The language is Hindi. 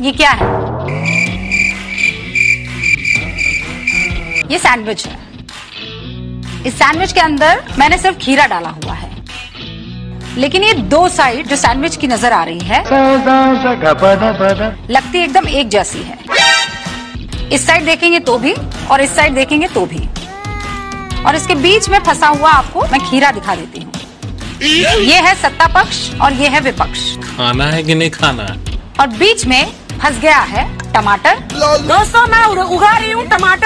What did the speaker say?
ये क्या है? ये सैंडविच है। इस सैंडविच के अंदर मैंने सिर्फ़ खीरा डाला हुआ है। लेकिन ये दो साइड जो सैंडविच की नज़र आ रही है लगती एकदम एक जैसी है। इस साइड देखेंगे तो भी और इस साइड देखेंगे तो भी। और इसके बीच में फंसा हुआ आपको मैं खीरा दिखा देती हूँ। ये है सत्ता पक्ष और ये है विपक्ष। खाना है कि नहीं खाना? और बीच में फंस गया है टमाटर। दोस्तों मैं उगा रही हूँ टमाटर।